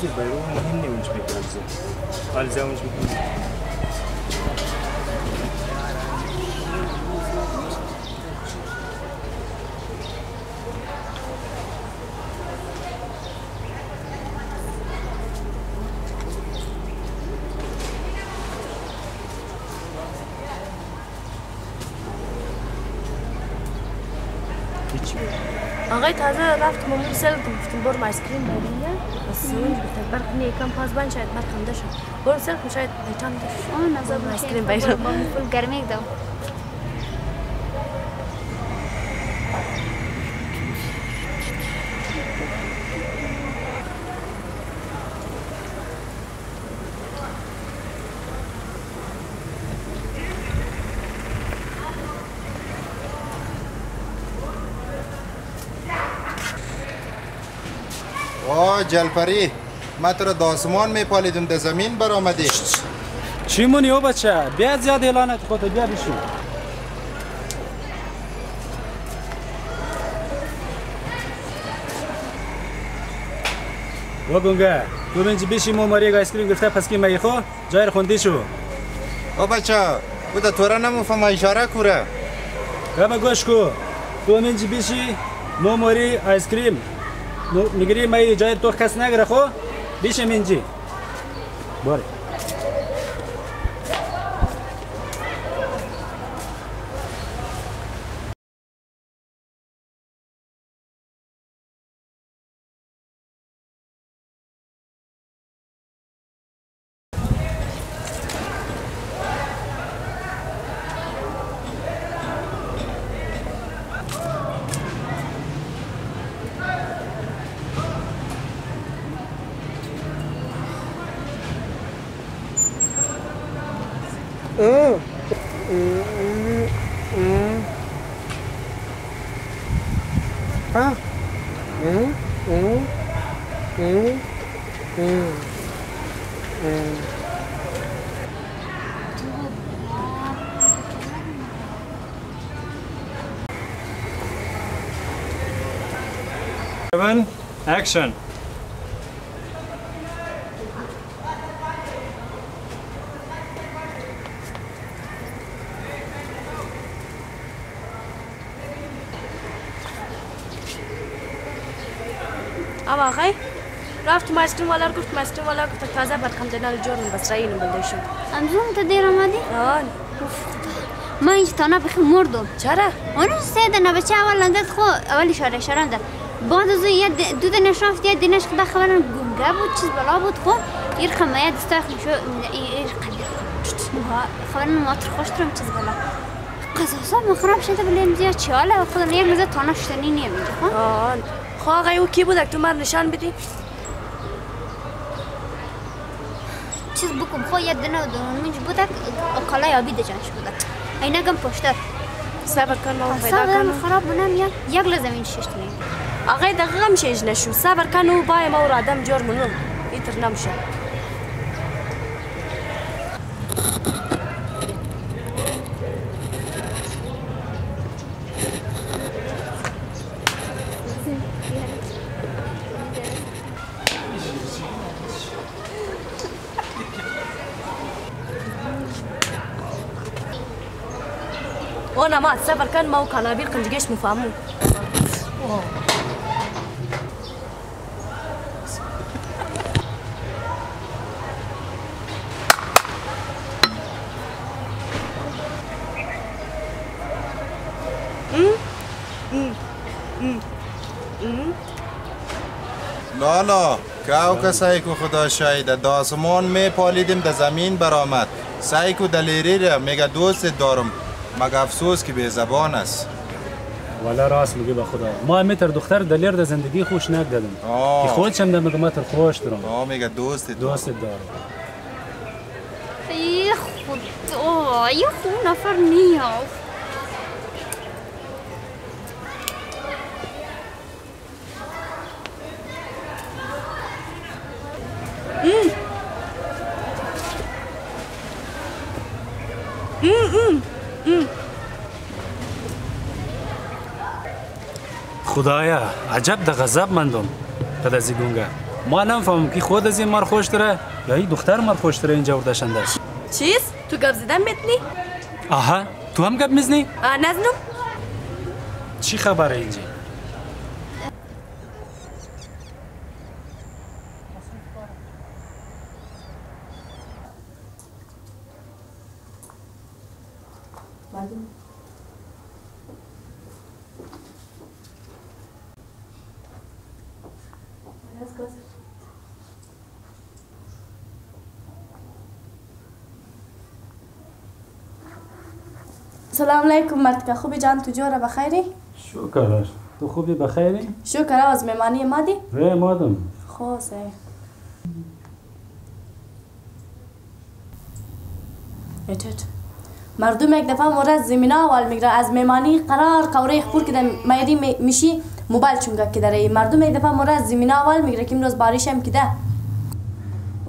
چیزی بیرون مهم نی اونج میکنه الزام اونج میکنه آقای تازه رفت مامان سل گفتم برو آیسکریم بریه بس گفتم برق نه یکم پاس بند شاید برق هم داشت برو سل شاید بیتان داشت آه نظر آیسکریم فول گرمی دو جلپری ما تو را داسمان میپالیدم در زمین برآمدی. چی مونی او بچه؟ بیا زیاد اعلانت خودت بیا بشین. و گنگه تو بینجی بشی؟ مو ماری آیسکریم گرفته پس کی می خو؟ جای خوندی شو. او بچه بوده تو را نموفم اشاره کوره. گوش کو. تو بینجی بشی؟ مو ماری آیسکریم نگری می جای تو کس نگره خو؟ بشی منجی. باره Seven, action. اما آقای رفتم آیسکریم والا گفتم آیسکریم والا گفت تازه برقم دنال جورم بس رأیینم بلده شد امزون تا دیر آمدی؟ آن ما اینجا تانا بخی مردم چرا؟ اون سه دنه بچه اول اندت خو اول اشاره اشاره اندت بعد از یه د- دو دنه رفت یه دنش خدا خبرم گنگه بود چیز بلا بود خو ایر خمایه دستا خیشو ایر قدر خبرم ما تر خوش ترم چیز بلا. قصاصا مخرب شده بلی امزیا چیاله خدا یک مزه تانا شتنی نیم اینجا خو آن. خو آقای او کی بود؟ تو مر نشان بدی؟ چیز بکن خو یه دنه منج بودک اقلا یابی دجانش بودک اینه گم پشتر. صبر کن ما پیدا کنم خراب یک یک لزمین ششتنی Ağay da gam şejne şu sabır kanu bayma uğradım görmünüm. İtirnamışım. وانا ما اتسافر كان ما وكان ابي القنجيش مفهمون لالا که او کسایی که خدا شاید در آسمان میپالیدیم در زمین برآمد. سعی کو دلیری را میگه دوست دارم مگه افسوس که به زبان است. والا راست میگه به خدا. ما همیتر دختر دلیر در زندگی خوش نگدادم آه. که خودشم در مگمتر خوش دارم آه میگه دوست دارم. دوست دارم. ای خدا یه خون نفر نیاف خدایا عجب د غضب مندم قد از گونگه. ما نمی‌فهمم که خود از این مار خوش داره یا این دختر مار خوش داره اینجا وردشنده چیز تو گپ زدن میتنی آها تو هم گپ می‌زنی؟ آه، نزنم. چی خبره اینجا؟ سلام علیکم مرتکه. خوبی جان؟ تو جوره بخیری شکرش تو خوبی بخیری؟ شکر از میمانی مادی وی مادم خوسه ایتت مردم یک دفعه مورد زمینه اول میگره از میمانی قرار قوره خور که میری می- میشی موبایل چونگه که داره مردم یک دفعه مورد زمینه اول میگره که امروز بارش هم که ده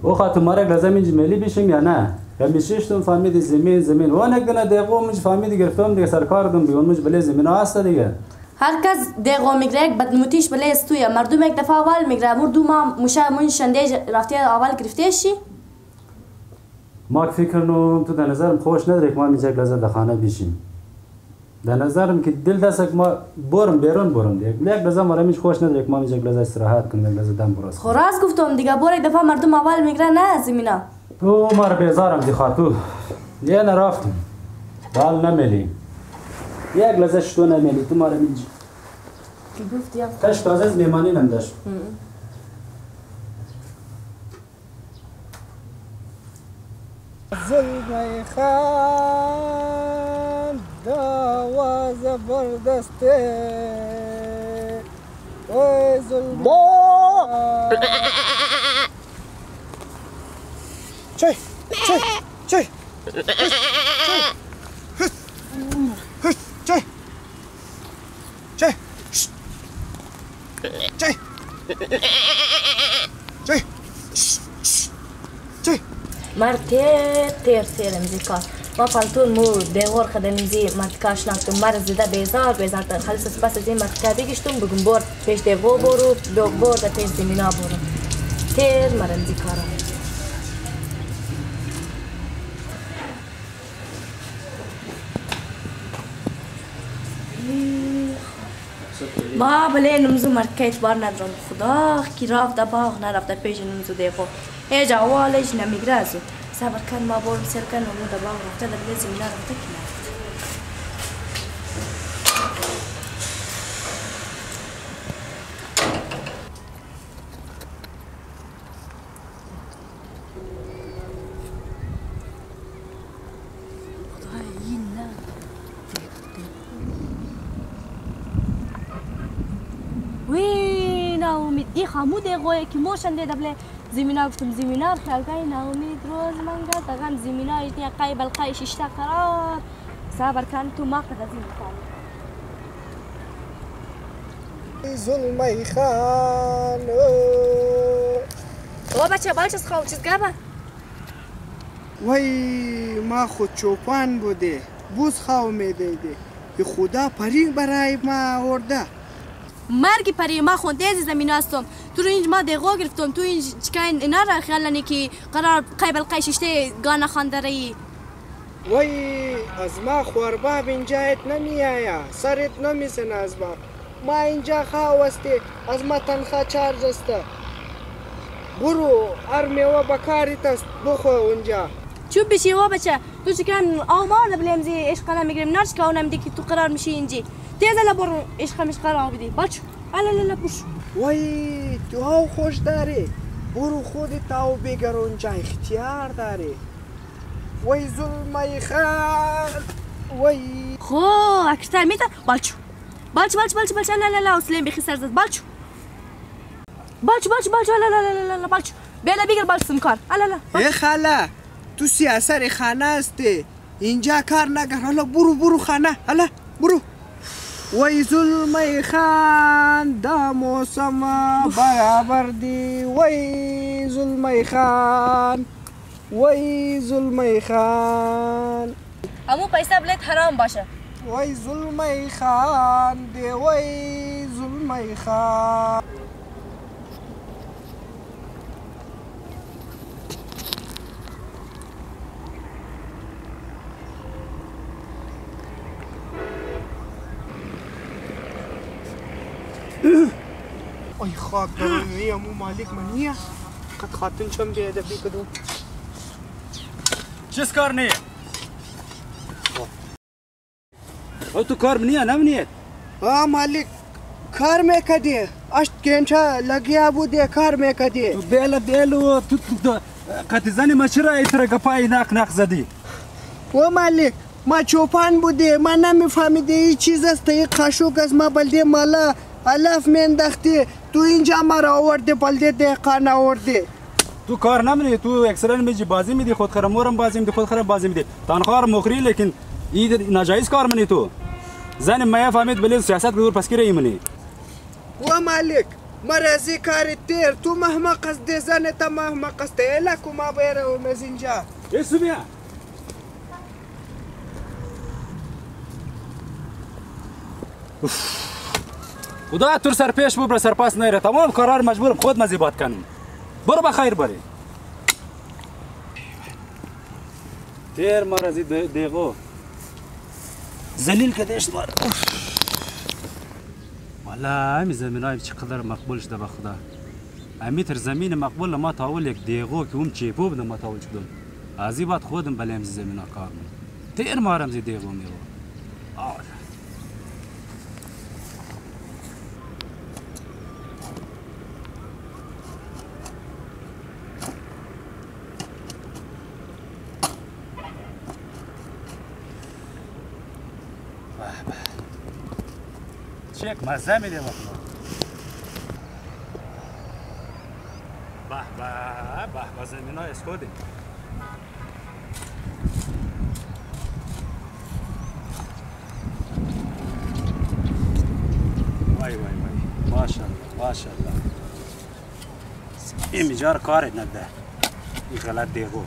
او خاطر مارک لازم اینجا ملی بشیم یا نه؟ یا میشیشتم فهمیدی زمین زمین. و یک دونه دیگه منج فهمیدی گرفتم دیگه سرکار دم بیون منج بله زمین هست دیگه. هر کس دیگو میگره یک بدنموتیش بله استویا مردم یک دفعه اول میگره مردم ما مشه من شنده رفته اول گرفته شی؟ ما فکر کنم تو در نظرم خوش نداره که ما یک لحظه در خانه بشیم. در نظرم که دل دست ما برم بیرون برم دیگه. یک لحظه ما میش خوش نداره که ما یک لحظه استراحت کنیم یک لحظه دم براز خب راست گفتم دیگه یک دفعه مردم اول میگره نه زمینه تو مار بیزارم دی خاتو یه نرفتم بال نمیلی یک لزش تو نمیلی تو مار اینجا کی گفتی تش تازه از میمانی نم داشت زلمی خان داوا زبردسته اوه زلمی چای چای چای چای چای چای چای چای مر تیر تیر تیر امزی کار ما پالتون مو دیوار خدن امزی مرتکاش نکتم مر زده بیزار بیزار تر خلص سپس از این مرتکا بگشتم بگم بور پیش دیوار برو دو بور ده پیش زمینا برو تیر مر امزی کارا. ما بله نمزو مرکه اعتبار ندارم خدا کی در باغ نرفت پیش نمزو دیگو هیچ اولش نمیگره ازو صبر کن ما برم سر کن نمو در باغ رفته در بله زمینه رفته کی خامو دیگوی که موشن دیده بله زمینا گفتم زمینا خیال کن ناامید روز من گفت دقم زمینا ایتی قای بلقای ششتا قرار صبر کن تو ما قد از این کار زلمه خان او بچه بالش از خواه چیز گبه وای ما خود چوپان بوده بوز خواو میدیده به خدا پری برای ما آورده مرگ پری ما خونده از زمین هستم. تو رو اینج ما دیگو گرفتم. تو اینج چکاین اینا را خیال نی که قرار قای بلقای ششته گانه خانده رایی وای از ما خورباب اینجایت نمی آیا؟ سرت نمیزنه از ما. ما اینجا خواسته از ما تنخوا چارج است برو هر میوه بکاریت است بخو اونجا. چوب بشی و بچه. تو چکن آمار نبلیم زی عشق نمیگیریم نرش که اونم دی که تو قرار میشی اینجی تیز الا برو عشق مشقه را بدی. بچ الا لا بوش وای تو ها خوش داری برو خود تاو بگر اونجا اختیار داری وای ظلمه خال. وای. خو اکشتر میتر. بچ بچ بچ بچ لا لا الا اسلام بخی سر زد. بچ بچ بچ لا لا لا الا بچ بلا بگر باش سمکار الا لا. ای خاله تو سی اثر خانه استی اینجا کار نگر حالا برو برو خانه. حالا برو. وای ظلمه خان دا موسم برابر دی وای ظلمه خان وای ظلمه خان امو پیسه بلت حرام باشه وای ظلمه خان دی وای ظلمه خان آی خاک درونی مو مالک منیه قد خاتون چم بیادبی کدوم چیز کار نیه او تو کار منیه نمنیه آ مالک کار میکدی اشت گنچه لگیا بوده کار میکدی تو بیل بیلو تو تو قتیزنی مچرا ایتر گپای نق نق زدی و مالک ما چوپان بوده ما نمیفهمیده این چیز است این قاشق از ما بلده مالا علف مینداختی تو اینجا ما را آورده بلده دهقان آورده تو کار نمنی تو اکسرن میجی بازی میدی خود خرم مورم بازی میدی خود خرم بازی میدی. تنخواه رو مخری لیکن این ناجایز کار منی تو. زن ما فهمید بلی سیاست دور پس کی منی؟ و مالک مرزی کار تیر تو مهما قصد زن تا مهما قصد الکو ما بیره و از اینجا. ایسو بیا خدا تور سر پیش ببر سر پاس نیره تمام قرار مجبورم خود مزیبات کنم برو بخیر بری از این دیگو زلیل کدیش مار والا همین زمین های چقدر مقبول شده به خدا امی تر زمین مقبول ما تاول یک دیگو که اون چیپو بدم ما تاول شدم از این بعد خودم بلیم زمین ها کار من تیر مارم زی دیگو میرو آه چک مزه میده واقعا به به به به زمین های اسکودی وای وای وای. ماشاءالله ماشاءالله. این میجار کار نده. این غلط دیگو.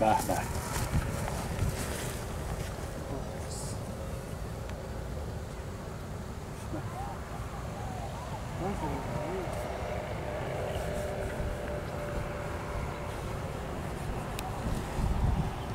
به به.